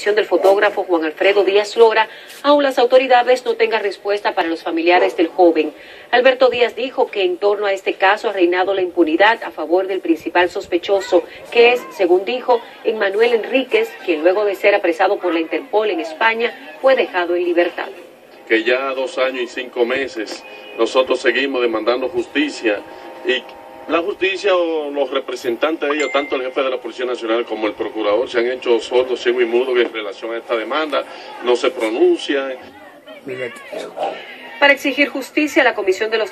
del fotógrafo Juan Alfredo Díaz Lora, aún las autoridades no tengan respuesta para los familiares del joven. Alberto Díaz dijo que en torno a este caso ha reinado la impunidad a favor del principal sospechoso, que es, según dijo, Emmanuel Enríquez, quien luego de ser apresado por la Interpol en España fue dejado en libertad. Que ya dos años y cinco meses nosotros seguimos demandando justicia y la justicia o los representantes de ellos, tanto el jefe de la Policía Nacional como el procurador, se han hecho sordos, ciegos y mudos en relación a esta demanda, no se pronuncia. Para exigir justicia, la Comisión de los